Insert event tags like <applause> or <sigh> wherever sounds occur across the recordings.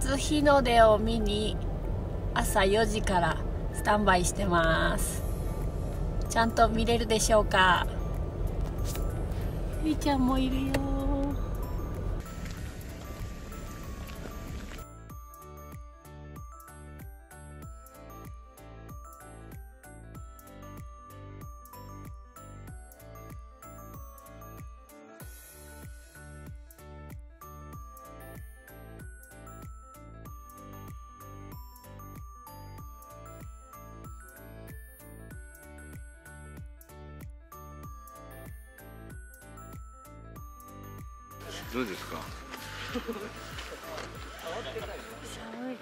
初日の出を見に朝4時からスタンバイしてます。ちゃんと見れるでしょうか？みーちゃんもいるよ。どうですか？寒 <laughs> い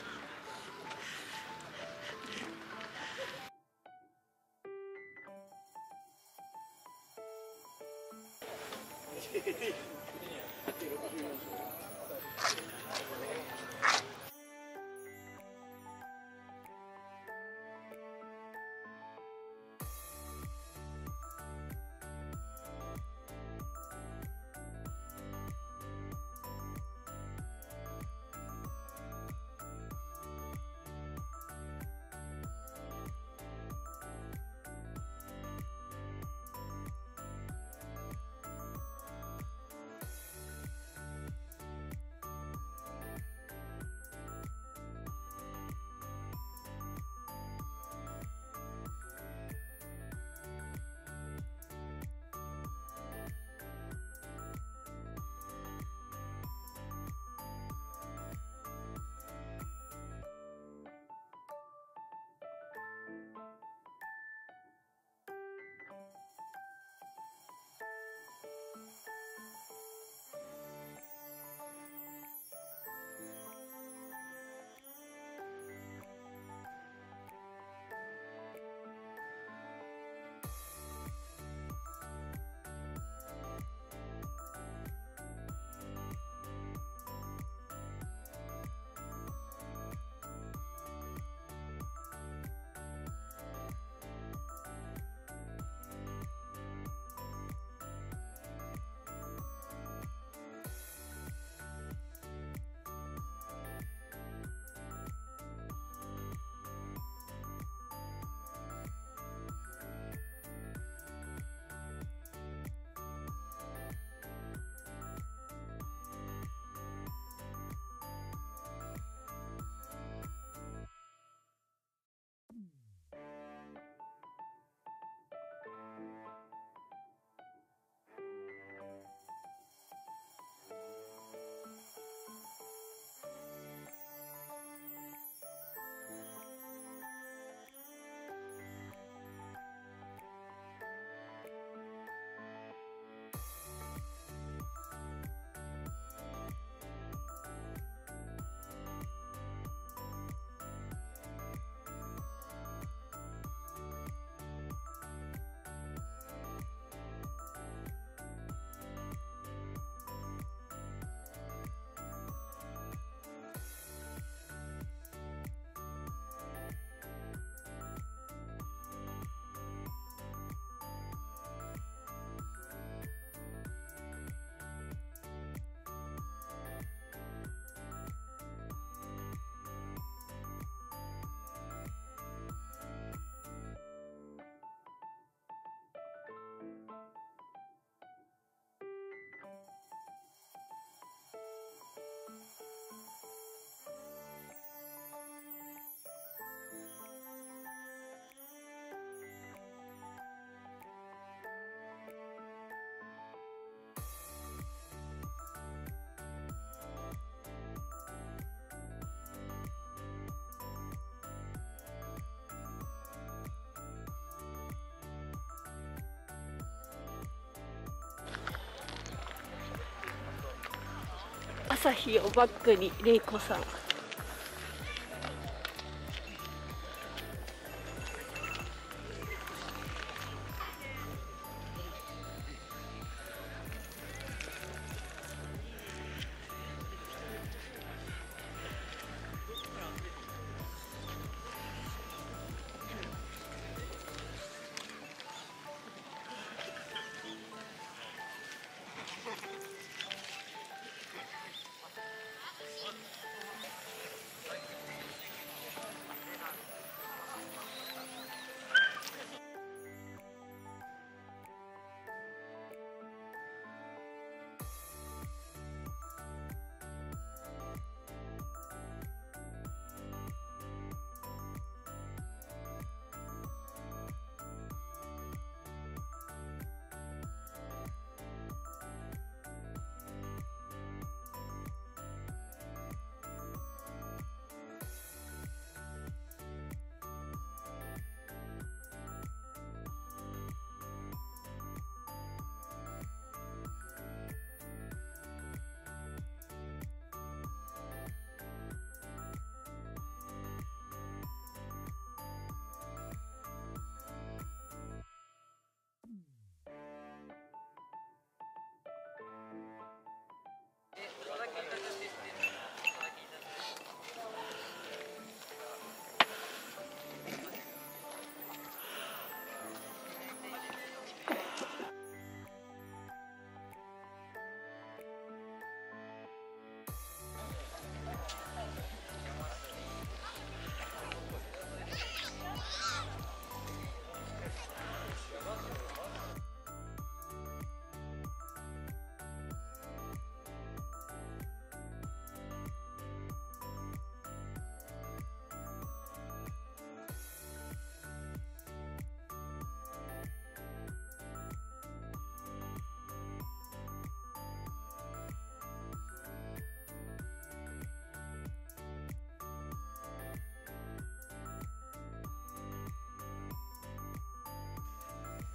朝日をバックに玲子さん。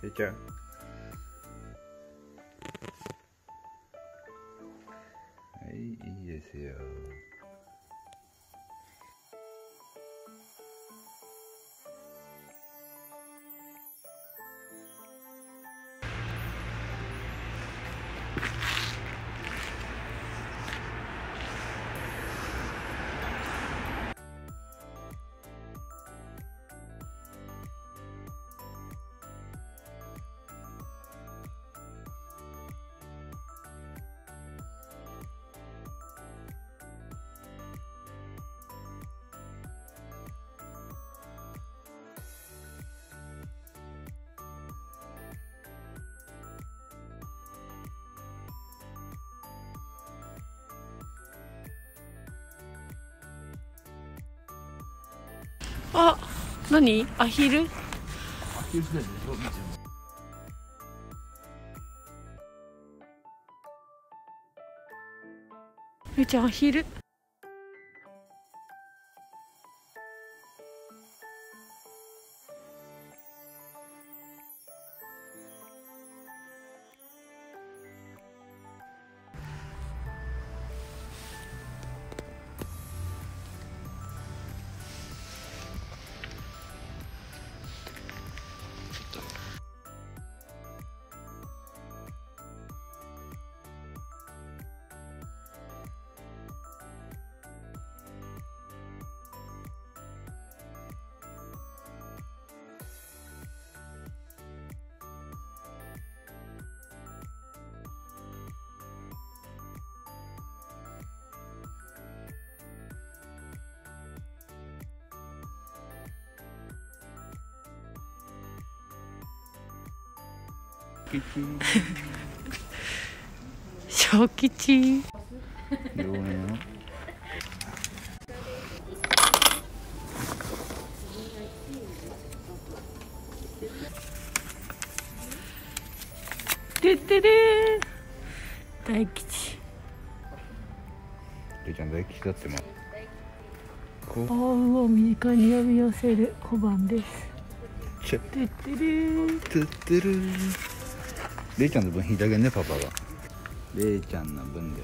れいちゃんはいいいですよあ何？アヒル？ゆうちゃんアヒル？小吉。両面てってれー大吉。れいちゃん大吉だってもこ幸運を身近に呼び寄せる小判です。てってれー。トゥッレイちゃんの分引いてあげんねパパが。レイちゃんの分で。